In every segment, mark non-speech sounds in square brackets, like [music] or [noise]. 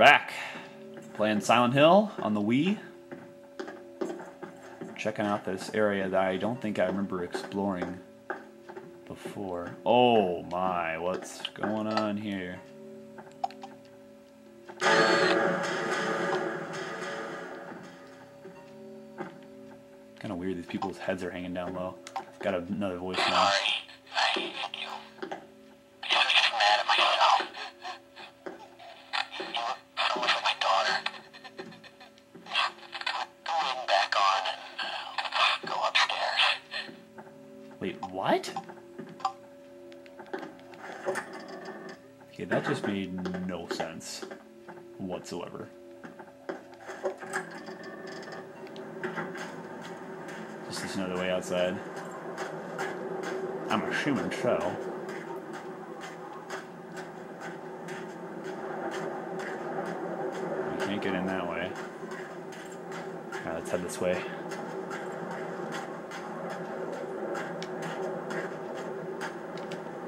back. Playing Silent Hill on the Wii. Checking out this area that I don't think I remember exploring before. Oh my, what's going on here? Kind of weird these people's heads are hanging down low. Got another voice now. Another way outside. I'm assuming so. We can't get in that way. Let's head this way.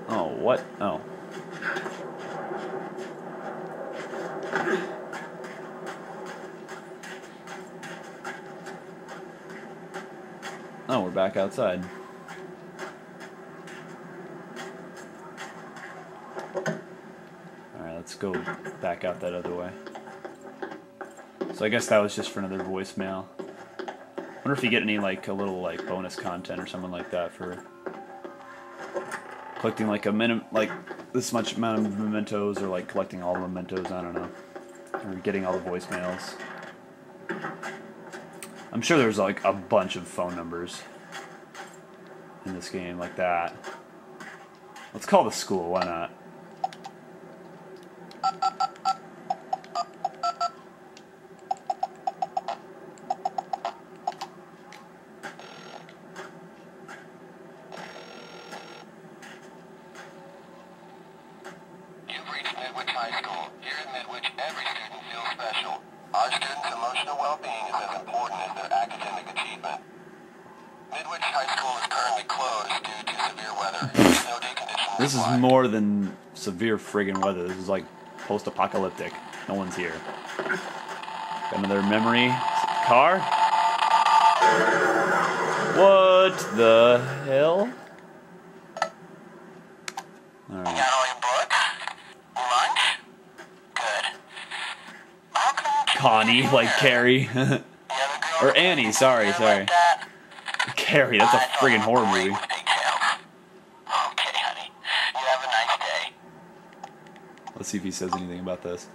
Oh, what? Oh. Oh, we're back outside. Alright, let's go back out that other way. So I guess that was just for another voicemail. wonder if you get any like a little like bonus content or something like that for collecting like a minimum like this much amount of mementos or like collecting all the mementos i don't know or getting all the voicemails i'm sure there's like a bunch of phone numbers in this game like that. Let's call the school why not You've reached Midwich High School. Here at Midwich, every student feels special. Our students' emotional well-being is as important as their academic achievement. Midwich High School is currently closed due to severe weather. [laughs] Snow day conditions this is more than severe friggin' weather. This is like post-apocalyptic. No one's here. Got another memory car? What the hell You Alright. got all your books? Lunch? Good. How come you Connie, like Carrie. The other girls or Annie, sorry, sorry. Carrie, that's a thought friggin' you horror movie. with pigtails. Okay, honey. You have a nice day. Let's see if he says anything about this.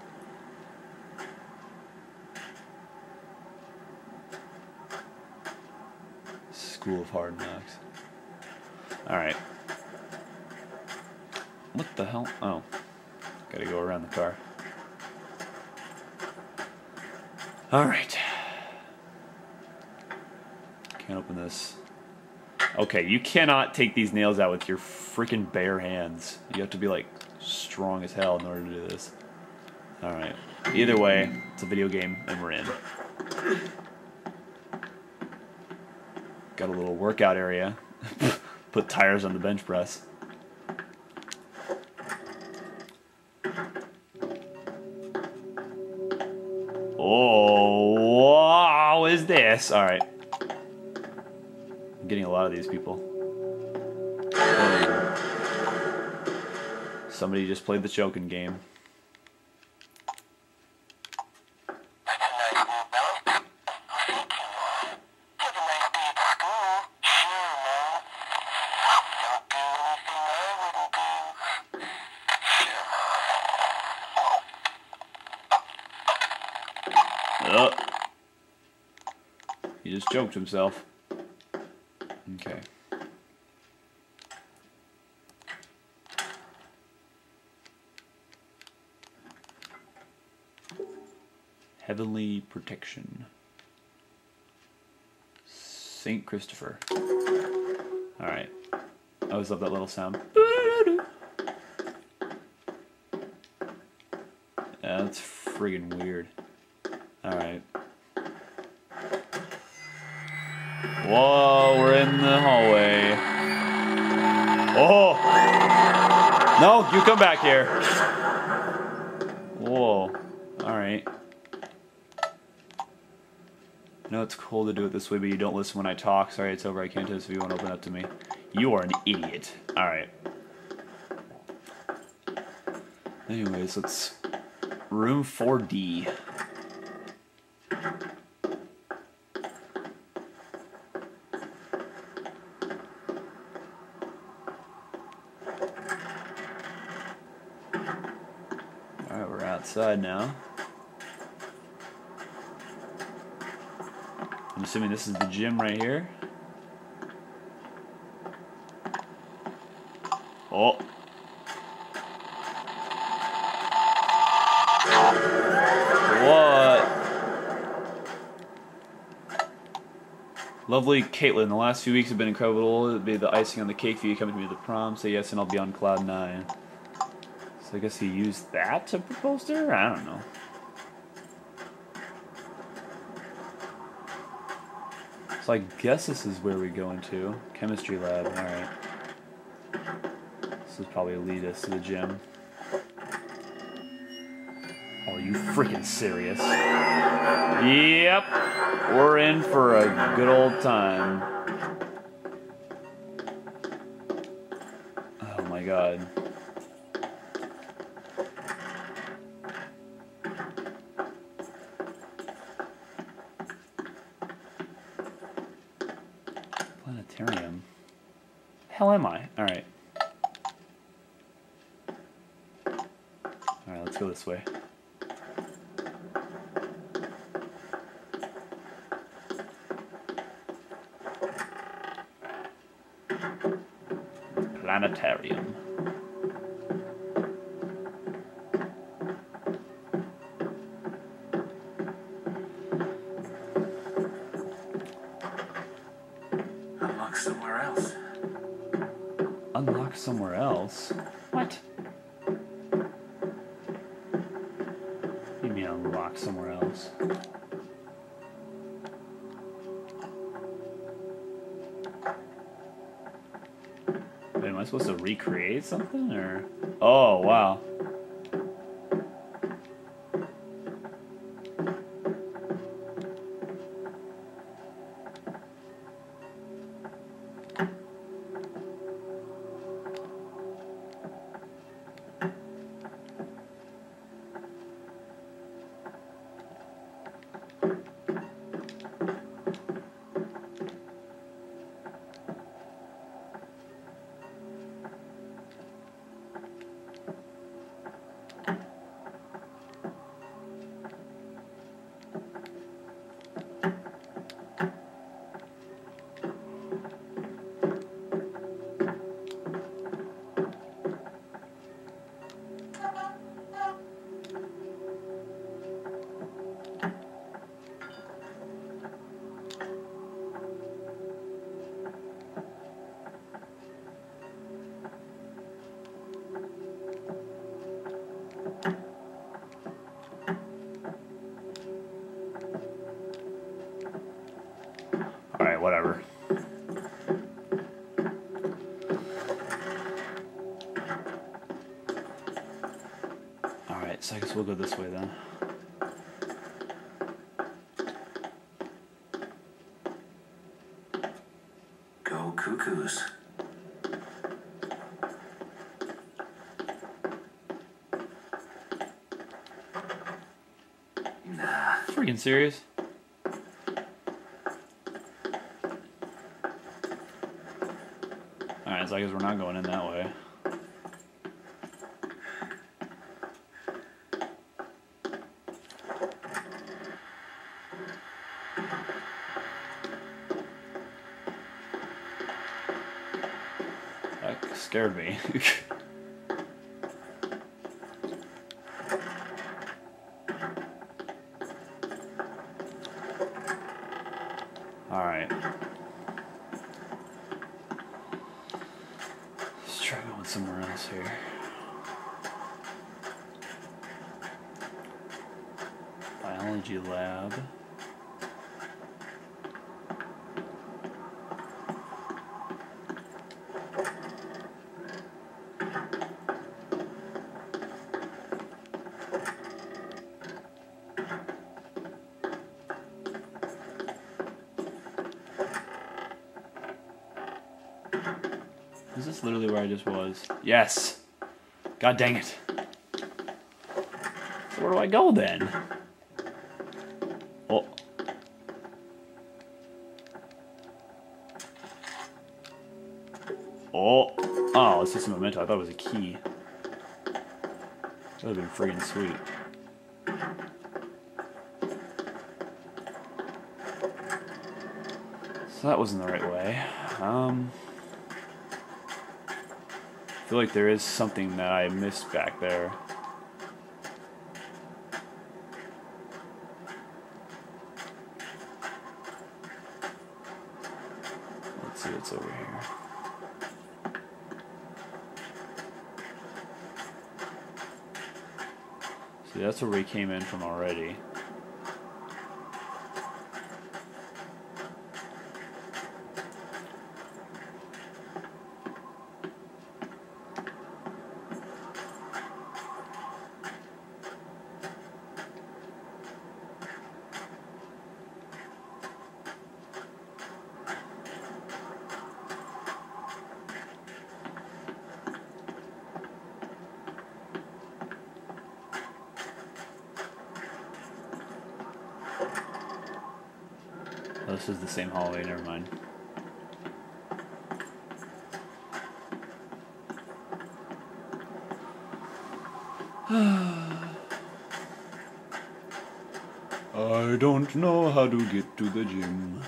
School of Hard Knocks. Alright. What the hell? Oh. Gotta go around the car. Alright. Can't open this. Okay, you cannot take these nails out with your freaking bare hands. You have to be like strong as hell in order to do this. Alright. Either way, it's a video game and we're in. Got a little workout area. [laughs] Put tires on the bench press. Oh, this? Alright. I'm getting a lot of these people. Somebody just played the choking game. Just choked himself. Okay. Heavenly Protection. St. Christopher. Alright. I always love that little sound. That's friggin' weird. Alright. Whoa, we're in the hallway. Oh! No, you come back here. Whoa. Alright. I know it's cool to do it this way, but you don't listen when I talk. Sorry, it's over. I can't do this if you want to open up to me. You are an idiot. Alright. Anyways, let's... Room 4D. Alright, now. I'm assuming this is the gym right here. Oh. What? Lovely Caitlin, the last few weeks have been incredible. It'll be the icing on the cake for you coming to me to the prom. Say yes, and I'll be on cloud nine. So I guess he used that to propose to her? I don't know. So I guess this is where we go into. Chemistry lab, alright. This is probably lead us to the gym. Are you freaking serious? Yep. We're in for a good old time. Oh my god. Planetarium. Hell am I? Alright. Alright, let's go this way. Planetarium. Unlock somewhere else. Unlock somewhere else? What? What do you mean unlock somewhere else? Wait, am I supposed to recreate something or? Oh wow. Whatever. Alright, so I guess we'll go this way then. Go cuckoos. Nah. Freaking serious? So I guess we're not going in that way. That scared me. [laughs] Alright. Let's try going somewhere here. Biology lab. This literally where I just was? Yes. God dang it. So where do I go then? Oh. Oh. Oh, it's just a memento. I thought it was a key. That would have been freaking sweet. So that wasn't the right way. Um, feel like there is something that I missed back there. Let's see what's over here. See, that's where we came in from already. This is the same hallway, never mind. [sighs] I don't know how to get to the gym.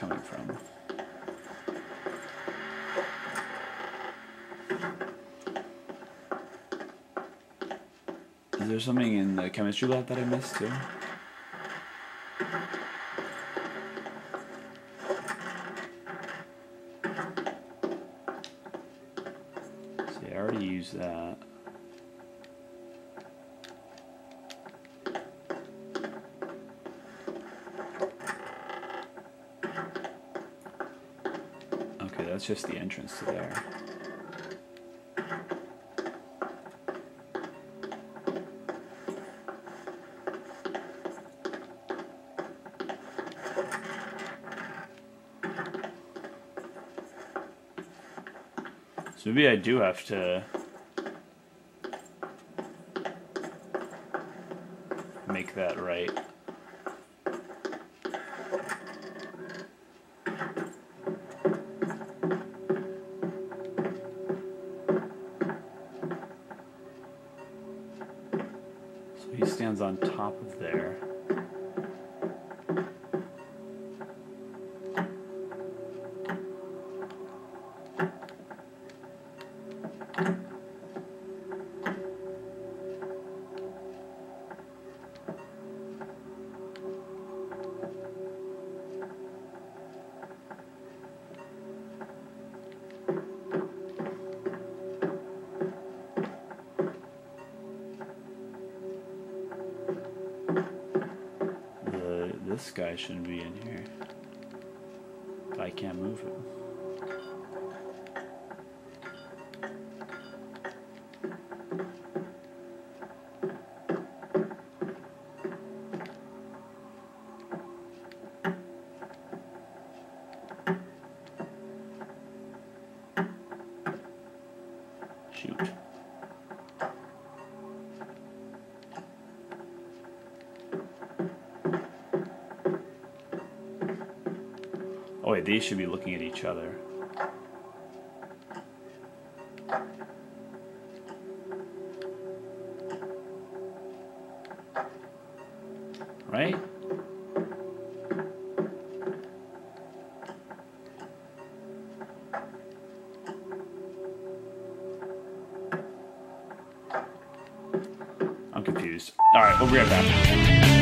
Coming from. Is there something in the chemistry lab that I missed too? See, I already used that. That's just the entrance to there. So maybe I do have to on top of there. This guy shouldn't be in here. But I can't move him. Wait, these should be looking at each other. Right? I'm confused. Alright, we'll be right back.